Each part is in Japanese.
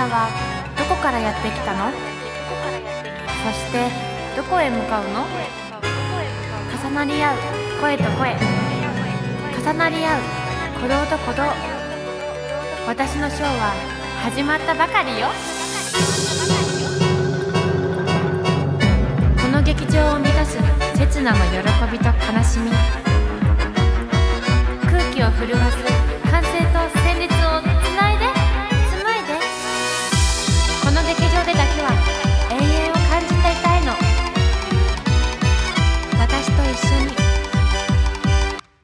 たはどこからやってきたの？そしてどこへ向かうの？重なり合う声と声。重なり合う鼓動と鼓動。私のショーは始まったばかりよ。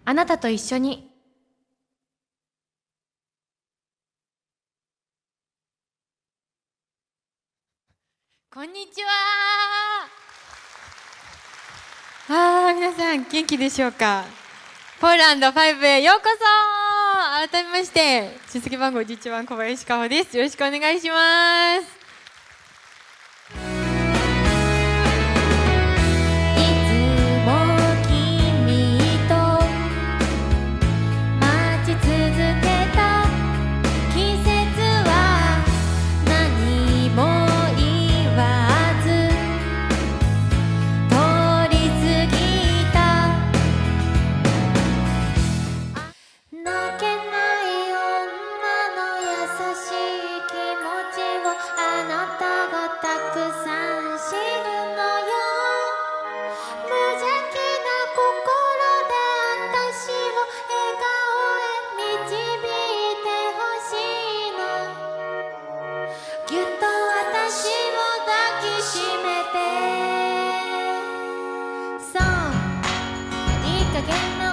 あなたと一緒に。こんにちは。あー皆さん元気でしょうか？ポーランド5へようこそ。改めまして出席番号11番小林香穂です。よろしくお願いします。加減な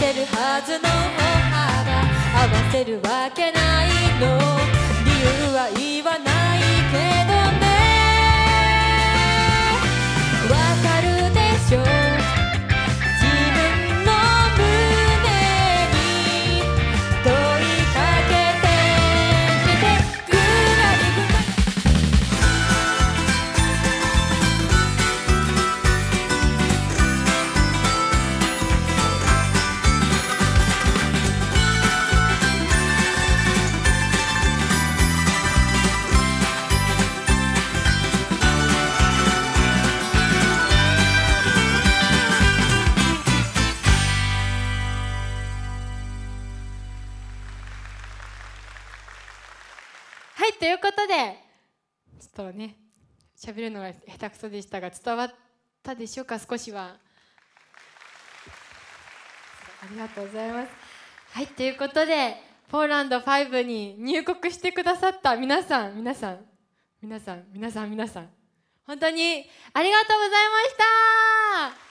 はずの歩幅合わせるわけないの。理由は言わないけどね。わかるでしょとね喋るのが下手くそでしたが伝わったでしょうか？少しは。ありがとうございます。はいということでポーランド5に入国してくださった皆さん皆さん皆さん皆さん皆さん。本当にありがとうございました。